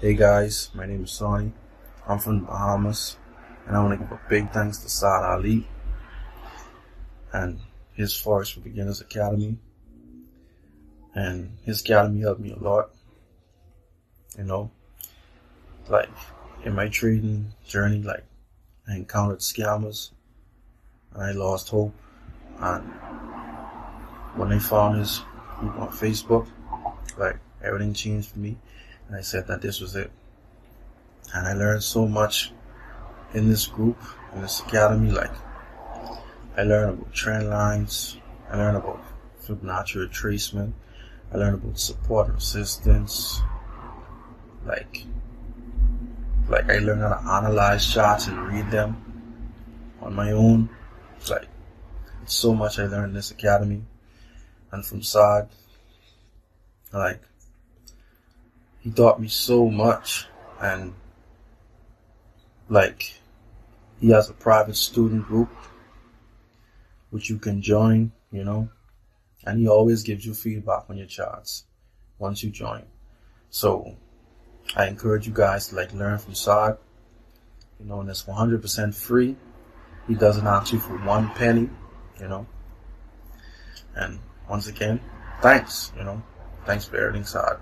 Hey guys, my name is Sonny. I'm from the Bahamas, and I want to give a big thanks to Saad Ali and his Forex for Beginners Academy. And his academy helped me a lot. You know, like in my trading journey, like I encountered scammers and I lost hope. And when I found his group on Facebook, like everything changed for me. And I said that this was it. And I learned so much in this group, in this academy. Like, I learned about trend lines. I learned about Fibonacci retracement. I learned about support and resistance. Like, like I learned how to analyze charts and read them on my own. Like, it's so much I learned in this academy and from Saad. Like, he taught me so much and like he has a private student group which you can join, you know, and he always gives you feedback on your charts once you join. So I encourage you guys to like learn from Saad. You know, and it's 100% free. He doesn't ask you for one penny, you know. And once again, thanks, you know. Thanks for everything, Saad.